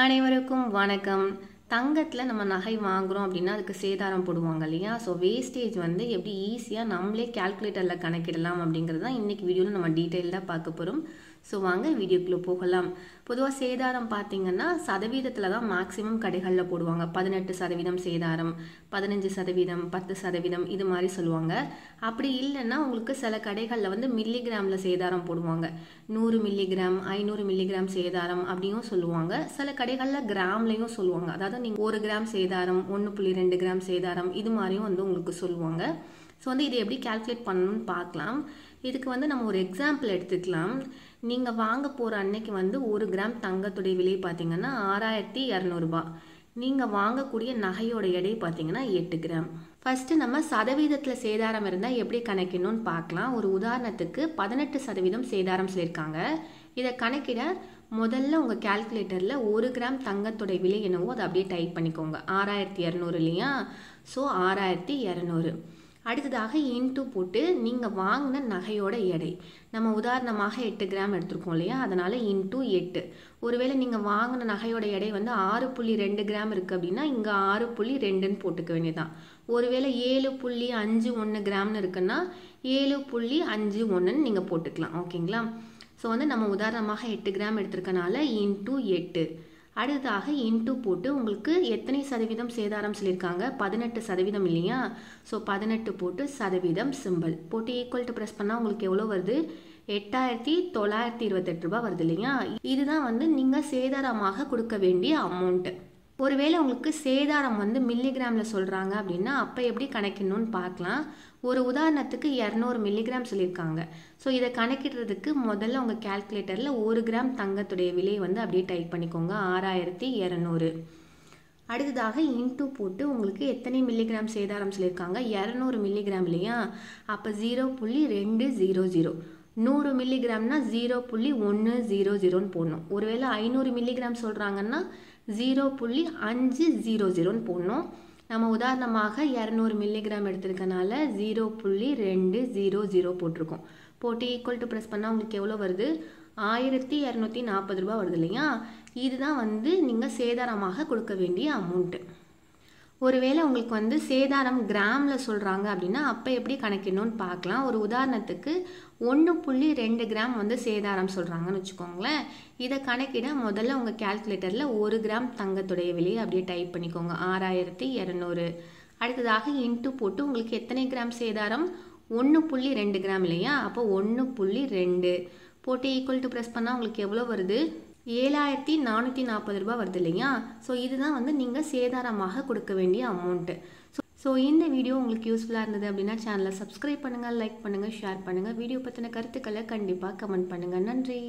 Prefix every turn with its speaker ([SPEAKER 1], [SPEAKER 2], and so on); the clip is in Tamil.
[SPEAKER 1] அனைவருக்கும் வணக்கம். தங்கத்தில் நம்ம நகை வாங்குகிறோம் அப்படின்னா அதுக்கு சேதாரம் போடுவாங்க இல்லையா? ஸோ வேஸ்டேஜ் வந்து எப்படி ஈஸியாக நம்மளே கால்குலேட்டரில் கணக்கிடலாம் அப்படிங்கிறது தான் இன்றைக்கி வீடியோவில் நம்ம டீட்டெயில்டாக பார்க்க போகிறோம் ஸோ வாங்க வீடியோக்குள்ளே போகலாம். பொதுவாக சேதாரம் பார்த்தீங்கன்னா சதவீதத்தில் தான் மேக்ஸிமம் கடைகளில் போடுவாங்க. பதினெட்டு சதவீதம் சேதாரம் பதினஞ்சு சதவீதம் பத்து சதவீதம் இது மாதிரி சொல்லுவாங்க. அப்படி இல்லைன்னா உங்களுக்கு சில கடைகளில் வந்து மில்லிகிராமில் சேதாரம் போடுவாங்க. நூறு மில்லிகிராம் ஐநூறு மில்லிகிராம் சேதாரம் அப்படியும் சொல்லுவாங்க. சில கடைகளில் கிராம்லையும் சொல்லுவாங்க. அதாவது நீங்கள் ஒரு கிராம் சேதாரம் ஒன்று புள்ளி ரெண்டு கிராம் சேதாரம் இது மாதிரியும் வந்து உங்களுக்கு சொல்லுவாங்க. ஸோ வந்து இதை எப்படி கால்குலேட் பண்ணணும்னு பார்க்கலாம். இதுக்கு வந்து நம்ம ஒரு எக்ஸாம்பிள் எடுத்துக்கலாம். நீங்கள் வாங்க போகிற அன்னைக்கு வந்து ஒரு கிராம் தங்கத்துடைய விலை பார்த்தீங்கன்னா ஆறாயிரத்தி இரநூறுபா. நீங்கள் வாங்கக்கூடிய நகையோட எடை பார்த்தீங்கன்னா எட்டு கிராம் ஃபஸ்ட்டு நம்ம சதவீதத்தில் சேதாரம் இருந்தால் எப்படி கணக்கிடணும்னு பார்க்கலாம். ஒரு உதாரணத்துக்கு பதினெட்டு சதவீதம் சேதாரம் சொல்லியிருக்காங்க. இதை கணக்கிட முதல்ல உங்கள் கால்குலேட்டரில் ஒரு கிராம் தங்கத்துடைய விலை என்னவோ அதை அப்படியே டைப் பண்ணிக்கோங்க. ஆறாயிரத்தி இரநூறு இல்லையா? ஸோ ஆறாயிரத்தி இரநூறு. அடுத்ததாக இன்ட்டு போட்டு நீங்கள் வாங்கின நகையோட எடை. நம்ம உதாரணமாக எட்டு கிராம் எடுத்திருக்கோம் இல்லையா? அதனால் இன்ட்டு எட்டு. ஒருவேளை நீங்கள் வாங்கின நகையோட எடை வந்து ஆறு புள்ளி ரெண்டு கிராம் இருக்குது அப்படின்னா இங்கே ஆறு புள்ளி ரெண்டுன்னு போட்டுக்க வேண்டியதான் ஒருவேளை ஏழு புள்ளி அஞ்சு ஒன்று கிராம்னு இருக்குன்னா ஏழு புள்ளி அஞ்சு ஒன்றுன்னு நீங்கள் போட்டுக்கலாம். ஓகேங்களா? ஸோ வந்து நம்ம உதாரணமாக எட்டு கிராம் எடுத்திருக்கனால இன்ட்டு எட்டு. அடுத்ததாக இன்ட்டு போட்டு உங்களுக்கு எத்தனை சதவீதம் சேதாரம் சொல்லியிருக்காங்க? பதினெட்டு சதவீதம் இல்லையா? ஸோ பதினெட்டு போட்டு சதவீதம் சிம்பிள் போட்டு ஈக்குவல் டு ப்ரெஸ் பண்ணால் உங்களுக்கு எவ்வளோ வருது? எட்டாயிரத்தி தொள்ளாயிரத்தி இருபத்தெட்டு ரூபா வருது இல்லையா? இதுதான் வந்து நீங்கள் சேதாரமாக கொடுக்க வேண்டிய அமௌண்ட்டு ஒருவேளை உங்களுக்கு சேதாரம் வந்து மில்லிகிராமில் சொல்கிறாங்க அப்படின்னா அப்போ எப்படி கணக்கிடணும்னு பார்க்கலாம். ஒரு உதாரணத்துக்கு இரநூறு மில்லிகிராம் சொல்லியிருக்காங்க. ஸோ இதை கணக்கிடுறதுக்கு முதல்ல உங்கள் கால்குலேட்டரில் ஒரு கிராம் தங்கத்துடைய விலை வந்து அப்படியே டைப் பண்ணிக்கோங்க. ஆறாயிரத்தி இரநூறு. அடுத்ததாக இன்ட்டு போட்டு உங்களுக்கு எத்தனை மில்லிகிராம் சேதாரம் சொல்லியிருக்காங்க? இரநூறு மில்லிகிராம் இல்லையா? அப்போ ஜீரோ புள்ளி ரெண்டு ஜீரோ ஜீரோ நூறு மில்லிகிராம்னா ஜீரோ புள்ளி ஒன்று ஜீரோ ஜீரோன்னு போடணும். ஒருவேளை ஐநூறு மில்லிகிராம் சொல்கிறாங்கன்னா ஜீரோ புள்ளி அஞ்சு ஜீரோ ஜீரோன்னு போடணும். நம்ம உதாரணமாக இரநூறு மில்லிகிராம் எடுத்திருக்கனால ஜீரோ புள்ளி ரெண்டு ஜீரோ ஜீரோ போட்டிருக்கோம். போட்டு ஈக்குவல் டு ப்ரெஸ் பண்ணால் உங்களுக்கு எவ்வளோ வருது? ஆயிரத்தி இரநூத்தி நாற்பது ரூபா வருது இல்லையா? இதுதான் வந்து நீங்கள் சேதாரமாக கொடுக்க வேண்டிய அமௌண்ட்டு ஒருவேளை உங்களுக்கு வந்து சேதாரம் கிராமில் சொல்கிறாங்க அப்படின்னா அப்போ எப்படி கணக்கிடணும்னு பார்க்கலாம். ஒரு உதாரணத்துக்கு ஒன்று புள்ளி ரெண்டு கிராம் வந்து சேதாரம் சொல்கிறாங்கன்னு வச்சுக்கோங்களேன். இதை கணக்கிட முதல்ல உங்கள் கால்குலேட்டரில் ஒரு கிராம் தங்கத்துடைய விலையை அப்படியே டைப் பண்ணிக்கோங்க. ஆறாயிரத்தி இரநூறு. அடுத்ததாக இன்ட்டு போட்டு உங்களுக்கு எத்தனை கிராம் சேதாரம்? ஒன்று புள்ளி ரெண்டு கிராம் இல்லையா? அப்போ ஒன்று புள்ளி ரெண்டு. போட்டு ஈக்குவல் டு ப்ரெஸ் பண்ணால் உங்களுக்கு எவ்வளோ வருது? ஏழாயிரத்தி நானூற்றி நாற்பது ரூபா வருது இல்லையா? ஸோ இதுதான் வந்து நீங்கள் சேதாரமாக கொடுக்க வேண்டிய அமௌண்ட்டு ஸோ ஸோ இந்த வீடியோ உங்களுக்கு யூஸ்ஃபுல்லாக இருந்தது அப்படின்னா சேனலை சப்ஸ்கிரைப் பண்ணுங்கள் லைக் பண்ணுங்கள் ஷேர் பண்ணுங்கள் வீடியோ பற்றின கருத்துக்களை கண்டிப்பாக கமெண்ட் பண்ணுங்கள் நன்றி.